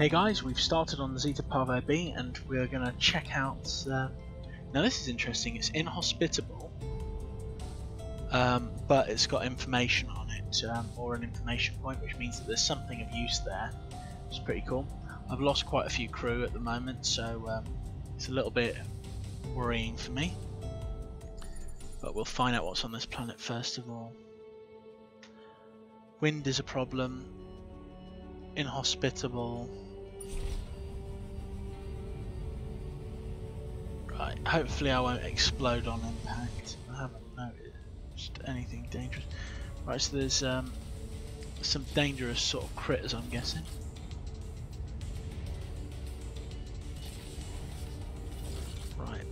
Hey guys, we've started on the Zeta Pavo B and we're going to check out... Uh, now this is interesting, it's inhospitable, um, but it's got information on it, um, or an information point, which means that there's something of use there. It's pretty cool. I've lost quite a few crew at the moment, so um, it's a little bit worrying for me. But we'll find out what's on this planet first of all. Wind is a problem. Inhospitable. Right, hopefully I won't explode on impact. I haven't noticed anything dangerous. Right, so there's um, some dangerous sort of critters I'm guessing. Right.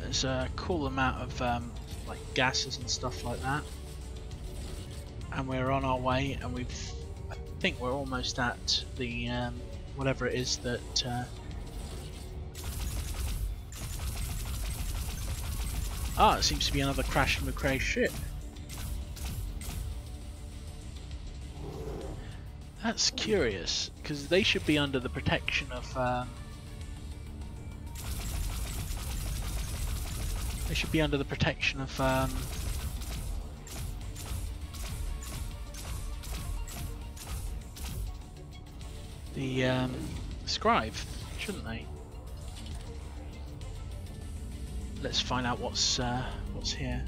There's a cool amount of um, gases and stuff like that, and we're on our way, and we've I think we're almost at the um, whatever it is that. Uh, Ah, it seems to be another Crash and McRae ship. That's curious, because they should be under the protection of. Um, they should be under the protection of. Um, the um, Scryve, shouldn't they? Let's find out what's uh, what's here.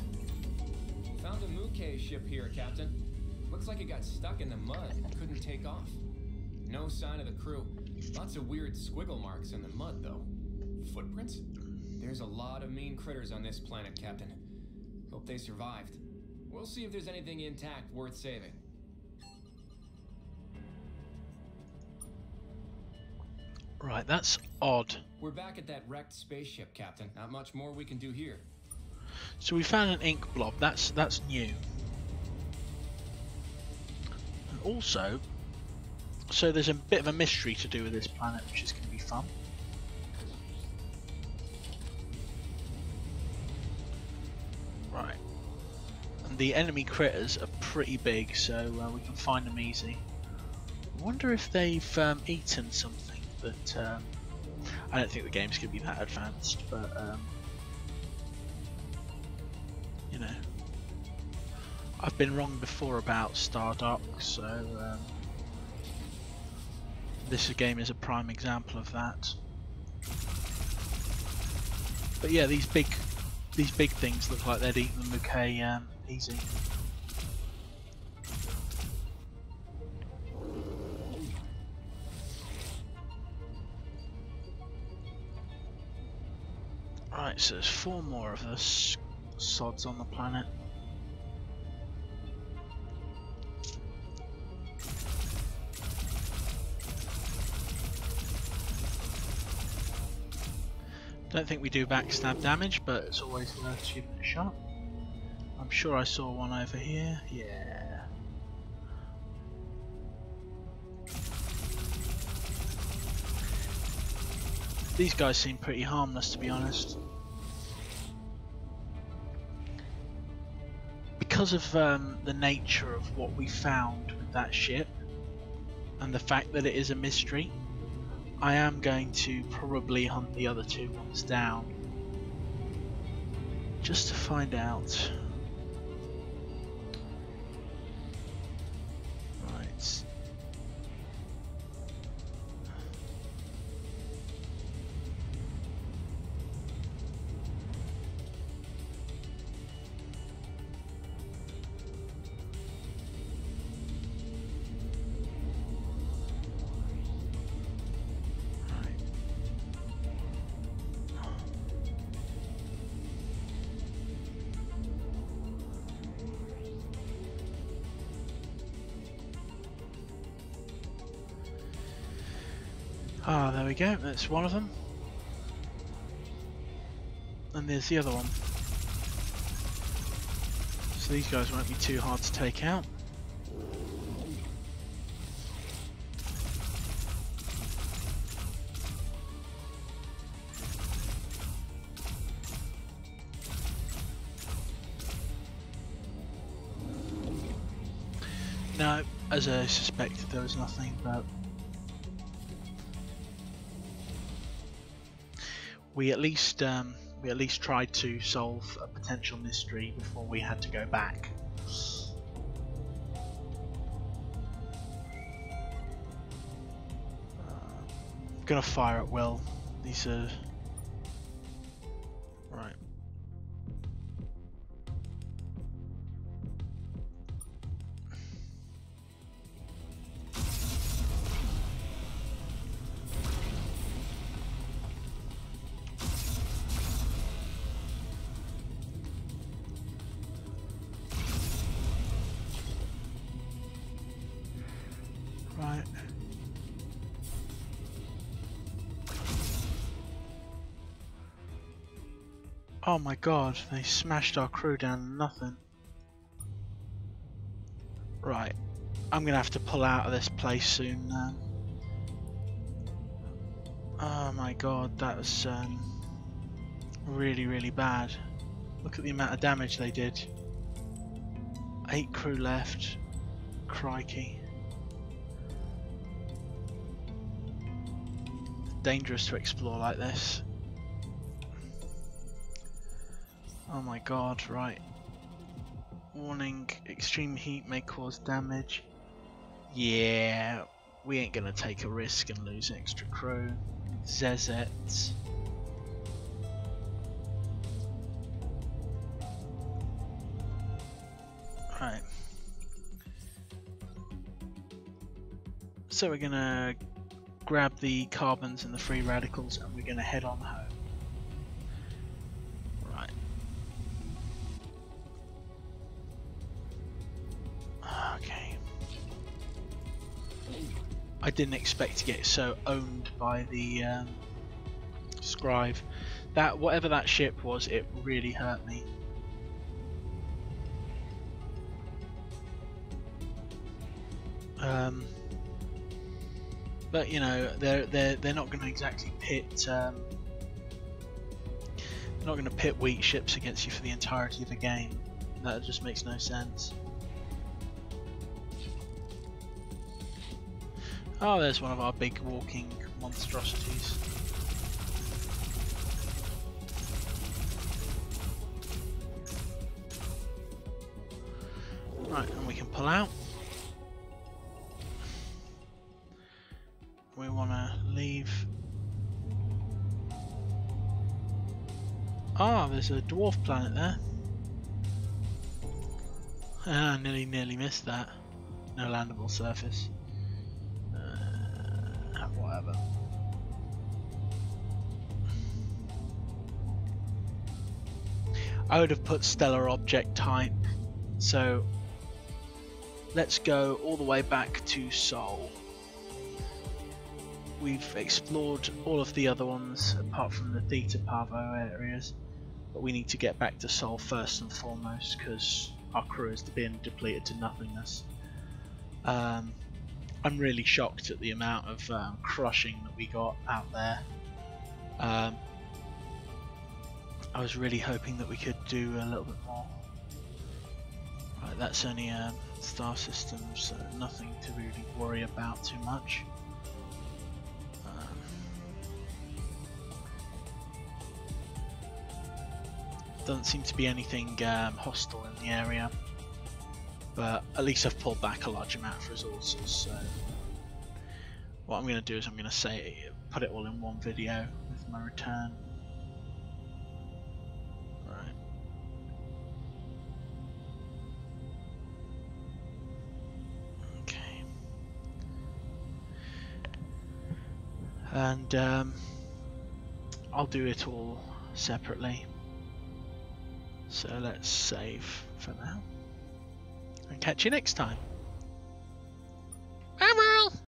Found a Mukay ship here, Captain. Looks like it got stuck in the mud and couldn't take off. No sign of the crew. Lots of weird squiggle marks in the mud, though. Footprints? There's a lot of mean critters on this planet, Captain. Hope they survived. We'll see if there's anything intact worth saving. Right, that's odd. We're back at that wrecked spaceship, Captain. Not much more we can do here. So we found an ink blob. That's that's new. And also, so there's a bit of a mystery to do with this planet, which is going to be fun. The enemy critters are pretty big, so uh, we can find them easy. I wonder if they've um, eaten something but Um, I don't think the game's going to be that advanced, but. Um, you know, I've been wrong before about Stardock, so um, this game is a prime example of that. But yeah, these big, these big things look like they'd eat the Mukay um, easy. Right, so there's four more of us sods on the planet. Don't think we do backstab damage, but it's always worth shooting a shot. I'm sure I saw one over here. Yeah. These guys seem pretty harmless to be honest. because of um, the nature of what we found with that ship and the fact that it is a mystery, I am going to probably hunt the other two ones down just to find out. Ah, there we go, that's one of them. And there's the other one. So these guys won't be too hard to take out. Now, as I suspected, there was nothing but. We at least um, we at least tried to solve a potential mystery before we had to go back. Uh, I'm gonna fire at will. These are Oh my god, they smashed our crew down to nothing. Right. I'm gonna have to pull out of this place soon now. Oh my god, that was um, really, really bad. Look at the amount of damage they did. Eight crew left. Crikey. dangerous to explore like this. Oh my god, right. Warning, extreme heat may cause damage. Yeah, we ain't gonna take a risk and lose extra crew. Zezet. Right. So we're gonna grab the carbons and the free radicals and we're to head on home. I didn't expect to get so owned by the um, Scryve. That whatever that ship was, it really hurt me. Um, but you know they're they're they're not going to exactly pit um, not going to pit weak ships against you for the entirety of the game. That just makes no sense. Oh, there's one of our big walking monstrosities. Right, and we can pull out. we want to leave. Ah, there's a dwarf planet there. Ah, nearly, nearly missed that. No landable surface. Whatever. I would have put stellar object type. So let's go all the way back to Sol we've explored all of the other ones apart from the Theta Pavo areas, but we need to get back to Sol first and foremost because our crew is being depleted to nothingness. Um, I'm really shocked at the amount of um, crushing that we got out there. Um, I was really hoping that we could do a little bit more. Right, that's only a star system, so nothing to really worry about too much. Doesn't seem to be anything um, hostile in the area, but at least I've pulled back a large amount of resources. So what I'm going to do is I'm going to say put it all in one video with my return. Right. Okay. And um, I'll do it all separately. So let's save for now. And catch you next time.